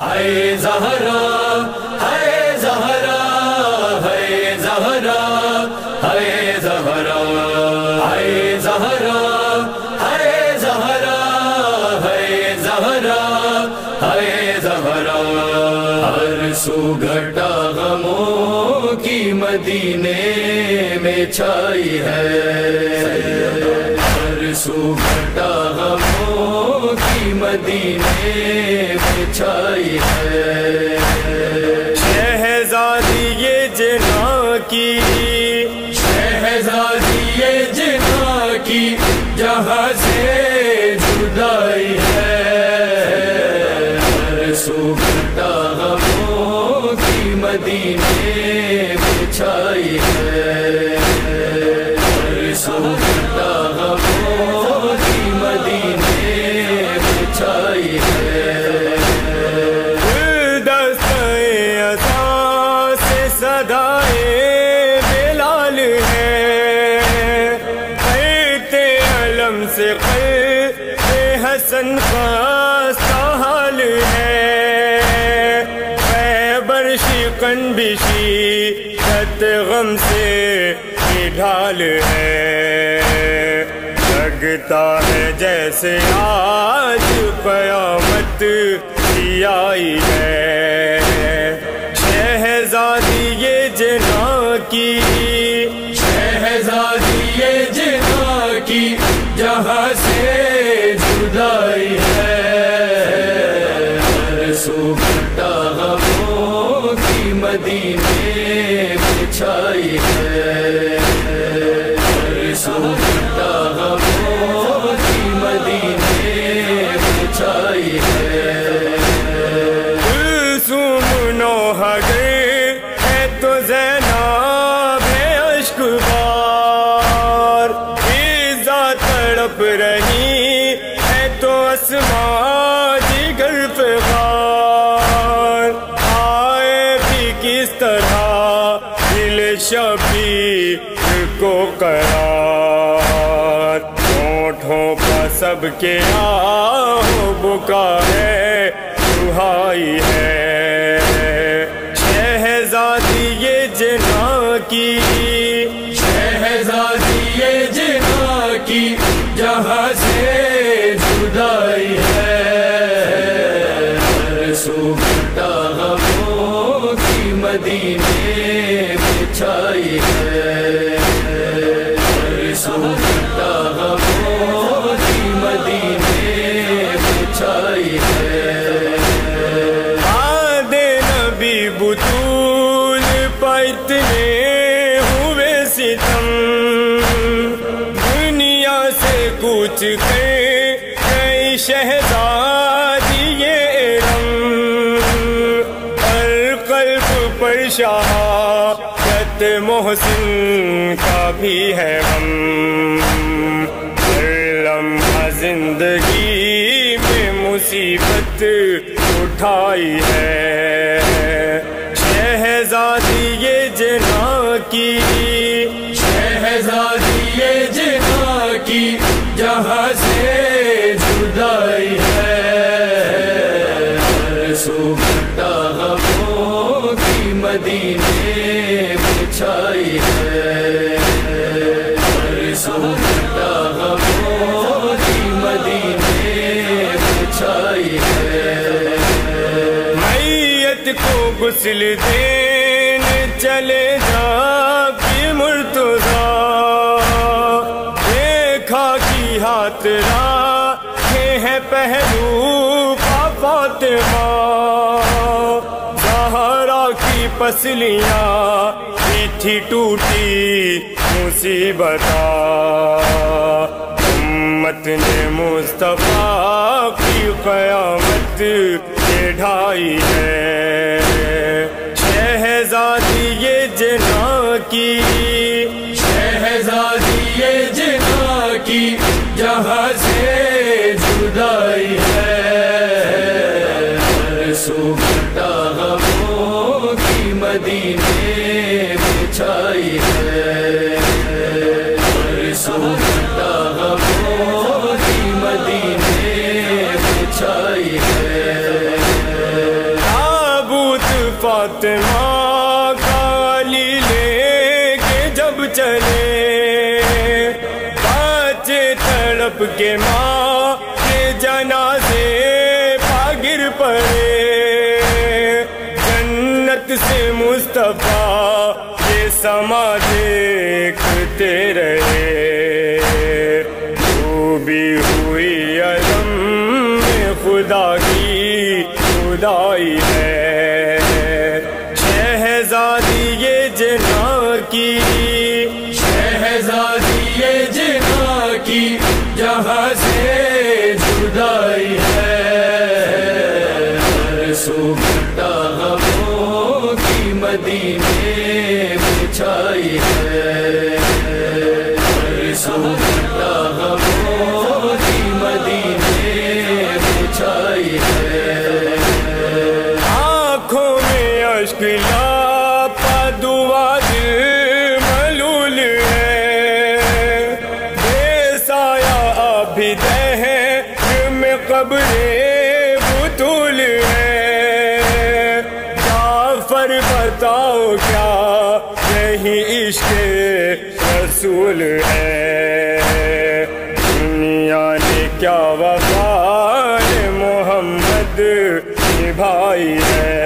हाय जहरा हाय जहरा हाय जहरा हाय जहरा हाय जहरा हाय जहरा हाय जहरा हाय जहरा। हर सुघटा गमों की मदीने में छाई है। हर सुघटा गमों मदीने में छाई है। शहजादी ये जना की। शहजादी ये जिना की, जहाँ से जुदाई है। सुगता गमों की मदीने में छाई है। से सदाए बेलाल है। कहते अलम से कहते हसन का हाल है। खैबर शिकन बिशी गम से ढाल है। लगता है जैसे आज कयामत आई है। दुपट्टा की मदीने छाई है शबीर को करार। होठों का सबके आओ बुका है सुहाई है कुछ के कई शहजादी ये रम हर कल्ब पर शाहत मोहसिन का भी है हम लम्हा ज़िंदगी में मुसीबत उठाई है। शहजादी ये जना की शहजादी ये जना की गुस्ल देने चले जा भी मुर्तजा। देखा की हाथ राखे हैं पहलू का फातिमा। की पसलियाँ थी टूटी मुसीबता। उम्मत ने मुस्तफ़ा की कयामत के ढाई है। की तड़प के माँ के जना से पागिर पड़े, जन्नत से मुस्तफ़ा ये समा देखते रहे। भी हुई अलम खुदा की खुदाई है, शहजादी गमों की मदीने में छाई है। इश्क रसूल है। दुनिया ने क्या वफार मोहम्मद भाई है।